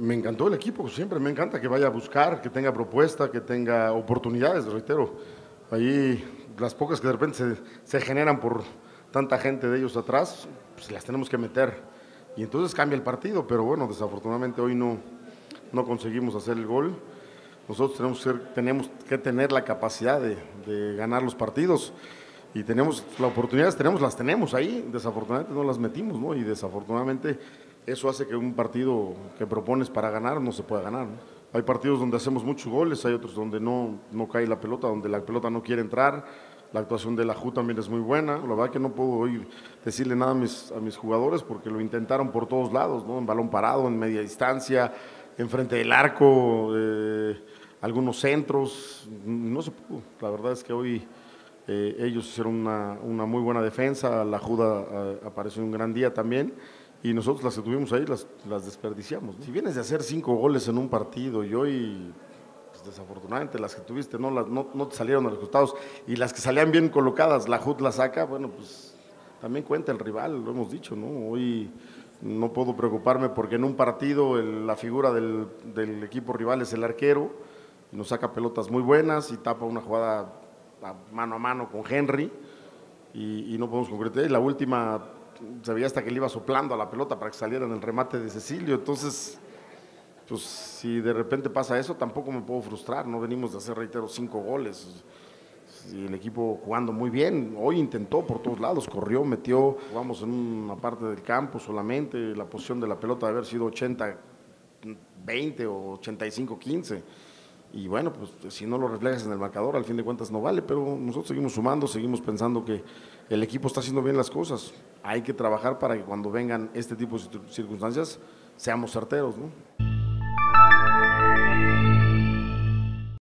Me encantó el equipo, siempre me encanta que vaya a buscar, que tenga propuesta, que tenga oportunidades, reitero. Ahí las pocas que de repente se, generan por tanta gente de ellos atrás, pues las tenemos que meter. Y entonces cambia el partido, pero bueno, desafortunadamente hoy no, no conseguimos hacer el gol. Nosotros tenemos que, tenemos que tener la capacidad de, de ganar los partidos y tenemos las oportunidades, tenemos, las tenemos ahí, desafortunadamente no las metimos, ¿no? Y desafortunadamente eso hace que un partido que propones para ganar no se pueda ganar, ¿no? Hay partidos donde hacemos muchos goles, hay otros donde no, no cae la pelota, donde la pelota no quiere entrar. La actuación de la JU también es muy buena. La verdad que no puedo hoy decirle nada a mis, jugadores porque lo intentaron por todos lados, ¿no? En balón parado, en media distancia, enfrente del arco, eh, algunos centros. No se pudo. La verdad es que hoy eh, ellos hicieron una, una muy buena defensa. La Juda eh, apareció un gran día también. Y nosotros las que tuvimos ahí las, las desperdiciamos. Si vienes de hacer cinco goles en un partido y hoy pues, desafortunadamente las que tuviste no, las, no, no te salieron a los costados y las que salían bien colocadas, la HUD la saca, bueno, pues también cuenta el rival, lo hemos dicho, ¿no? Hoy no puedo preocuparme porque en un partido la figura del, del equipo rival es el arquero, y nos saca pelotas muy buenas y tapa una jugada mano a mano con Henry y, y no podemos concretar. Y la última se veía hasta que le iba soplando a la pelota para que saliera en el remate de Cecilio, entonces pues si de repente pasa eso, tampoco me puedo frustrar. No venimos de hacer, reitero, cinco goles. Y el equipo jugando muy bien. Hoy intentó por todos lados, corrió, metió. Jugamos en una parte del campo solamente. La posición de la pelota de haber sido 80, 20 o 85, 15 y bueno, pues si no lo reflejas en el marcador, al fin de cuentas no vale, pero nosotros seguimos sumando, seguimos pensando que el equipo está haciendo bien las cosas. Hay que trabajar para que cuando vengan este tipo de circunstancias seamos certeros, ¿no?